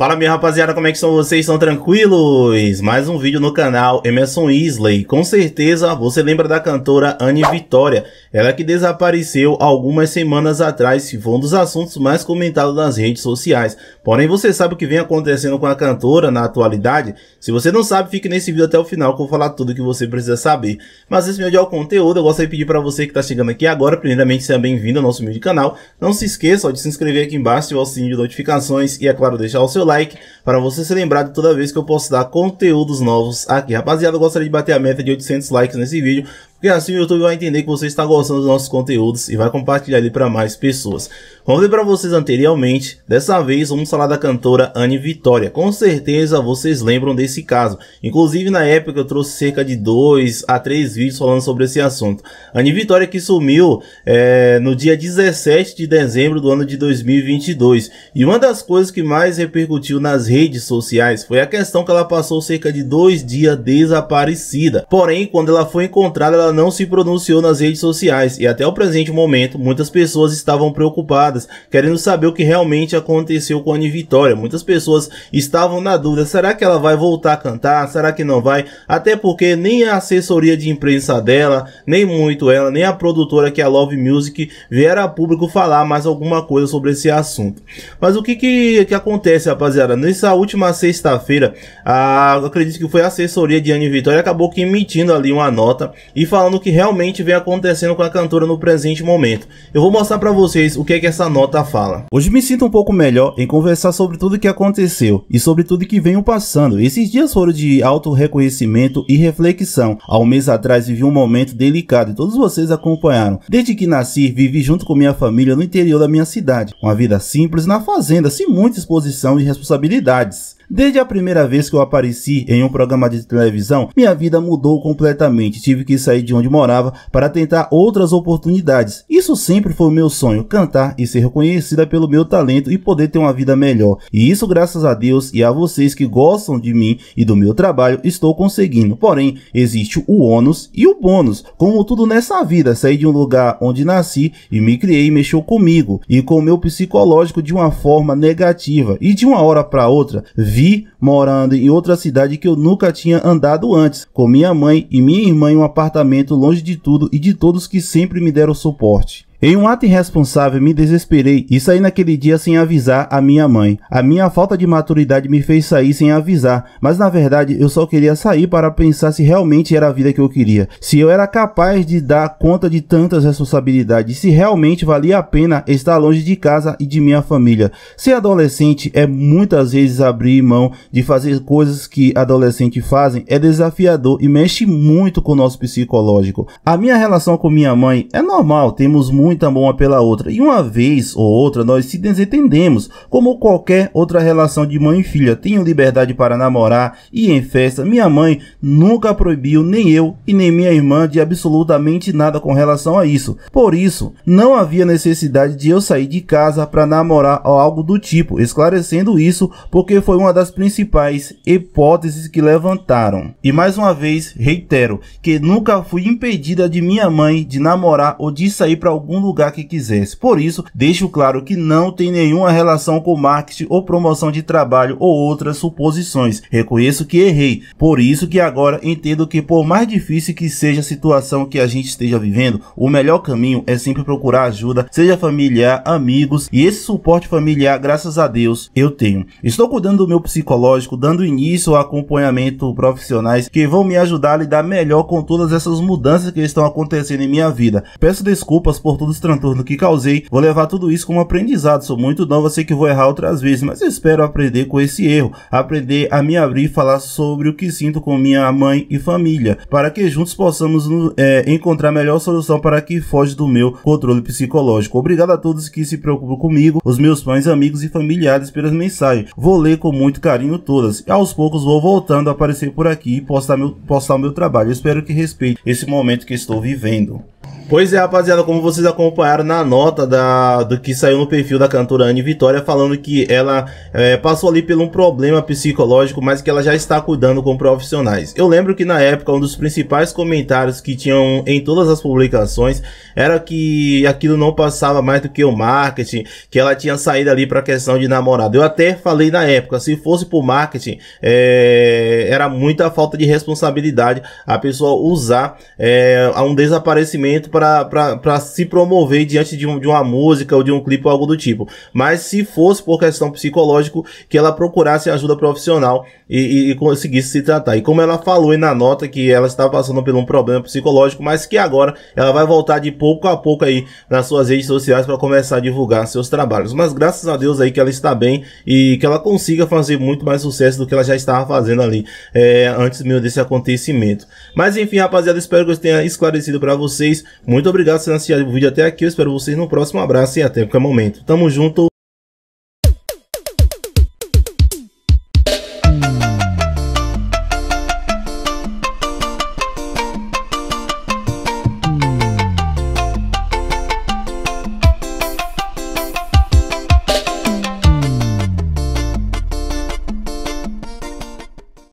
Fala minha rapaziada, como é que são vocês? Estão tranquilos? Mais um vídeo no canal Emerson Isley. Com certeza você lembra da cantora Anne Vitória. Ela que desapareceu algumas semanas atrás e foi um dos assuntos mais comentados nas redes sociais. Porém, você sabe o que vem acontecendo com a cantora na atualidade? Se você não sabe, fique nesse vídeo até o final que eu vou falar tudo que você precisa saber. Mas esse vídeo é o conteúdo, eu gostaria de pedir para você que está chegando aqui agora, primeiramente, seja bem-vindo ao nosso vídeo canal. Não se esqueça de se inscrever aqui embaixo, ativar o sininho de notificações e, é claro, deixar o seu like para você ser lembrado toda vez que eu postar conteúdos novos aqui. Rapaziada, eu gostaria de bater a meta de 800 likes nesse vídeo, porque assim o YouTube vai entender que você está gostando dos nossos conteúdos e vai compartilhar ele para mais pessoas. Como eu para vocês anteriormente, dessa vez vamos falar da cantora Anne Vitória. Com certeza vocês lembram desse caso. Inclusive na época eu trouxe cerca de 2 a 3 vídeos falando sobre esse assunto. Anne Vitória que sumiu é, no dia 17 de dezembro do ano de 2022. E uma das coisas que mais repercutiu nas redes sociais foi a questão que ela passou cerca de dois dias desaparecida. Porém, quando ela foi encontrada, ela não se pronunciou nas redes sociais e até o presente momento muitas pessoas estavam preocupadas, querendo saber o que realmente aconteceu com a Anne Vitória. Muitas pessoas estavam na dúvida, será que ela vai voltar a cantar? Será que não vai? Até porque nem a assessoria de imprensa dela, nem muito ela, nem a produtora que é a Love Music vieram a público falar mais alguma coisa sobre esse assunto. Mas o que que, que acontece, rapaziada? Nessa última sexta-feira, acredito que foi a assessoria de Anne Vitória acabou que emitindo ali uma nota e falando falando o que realmente vem acontecendo com a cantora no presente momento. Eu vou mostrar para vocês o que é que essa nota fala. Hoje me sinto um pouco melhor em conversar sobre tudo que aconteceu e sobre tudo que venho passando. Esses dias foram de auto reconhecimento e reflexão. Há um mês atrás vivi um momento delicado e todos vocês acompanharam. Desde que nasci, vivi junto com minha família no interior da minha cidade. Uma vida simples na fazenda, sem muita exposição e responsabilidades. Desde a primeira vez que eu apareci em um programa de televisão, minha vida mudou completamente. Tive que sair de onde morava para tentar outras oportunidades. Isso sempre foi o meu sonho, cantar e ser reconhecida pelo meu talento e poder ter uma vida melhor. E isso graças a Deus e a vocês que gostam de mim e do meu trabalho, estou conseguindo. Porém, existe o ônus e o bônus. Como tudo nessa vida, saí de um lugar onde nasci e me criei mexeu comigo e com o meu psicológico de uma forma negativa. E de uma hora para outra, vi vi morando em outra cidade que eu nunca tinha andado antes, com minha mãe e minha irmã em um apartamento longe de tudo e de todos que sempre me deram suporte. Em um ato irresponsável, me desesperei e saí naquele dia sem avisar a minha mãe. A minha falta de maturidade me fez sair sem avisar, mas na verdade eu só queria sair para pensar se realmente era a vida que eu queria, se eu era capaz de dar conta de tantas responsabilidades, se realmente valia a pena estar longe de casa e de minha família. Ser adolescente é muitas vezes abrir mão de fazer coisas que adolescentes fazem, é desafiador e mexe muito com o nosso psicológico. A minha relação com minha mãe é normal, temos muita uma pela outra. E uma vez ou outra nós se desentendemos, como qualquer outra relação de mãe e filha. Tenho liberdade para namorar e em festa. Minha mãe nunca proibiu nem eu e nem minha irmã de absolutamente nada com relação a isso. Por isso, não havia necessidade de eu sair de casa para namorar ou algo do tipo, esclarecendo isso porque foi uma das principais hipóteses que levantaram. E mais uma vez, reitero que nunca fui impedida de minha mãe de namorar ou de sair para algum lugar que quisesse. Por isso, deixo claro que não tem nenhuma relação com marketing ou promoção de trabalho ou outras suposições. Reconheço que errei. Por isso que agora entendo que por mais difícil que seja a situação que a gente esteja vivendo, o melhor caminho é sempre procurar ajuda, seja familiar, amigos, e esse suporte familiar, graças a Deus, eu tenho. Estou cuidando do meu psicológico, dando início ao acompanhamento profissionais que vão me ajudar a lidar melhor com todas essas mudanças que estão acontecendo em minha vida. Peço desculpas por tudo os transtornos que causei, vou levar tudo isso como aprendizado. Sou muito novo, sei que vou errar outras vezes, mas espero aprender com esse erro, aprender a me abrir e falar sobre o que sinto com minha mãe e família, para que juntos possamos é, encontrar a melhor solução para que foge do meu controle psicológico. Obrigado a todos que se preocupam comigo, os meus fãs, amigos e familiares pelas mensagens. Vou ler com muito carinho todas. E aos poucos vou voltando a aparecer por aqui e postar, meu, postar meu trabalho. espero que respeite esse momento que estou vivendo. Pois é, rapaziada, como vocês acompanharam na nota da, do que saiu no perfil da cantora Anne Vitória, falando que ela é, passou ali por um problema psicológico, mas que ela já está cuidando com profissionais. Eu lembro que na época, um dos principais comentários que tinham em todas as publicações era que aquilo não passava mais do que o marketing, que ela tinha saído ali para questão de namorado. Eu até falei na época, se fosse por marketing, é, era muita falta de responsabilidade a pessoa usar é, um desaparecimento para se promover diante de, um, de uma música ou de um clipe ou algo do tipo. Mas se fosse por questão psicológico, que ela procurasse ajuda profissional e, e, e conseguisse se tratar. E como ela falou na nota que ela estava passando por um problema psicológico, mas que agora ela vai voltar de pouco a pouco aí nas suas redes sociais para começar a divulgar seus trabalhos. Mas graças a Deus aí que ela está bem e que ela consiga fazer muito mais sucesso do que ela já estava fazendo ali é, antes mesmo desse acontecimento. Mas enfim, rapaziada, espero que eu tenha esclarecido para vocês. Muito obrigado por ter assistido o vídeo até aqui. Eu espero vocês no próximo abraço e até qualquer momento. Tamo junto.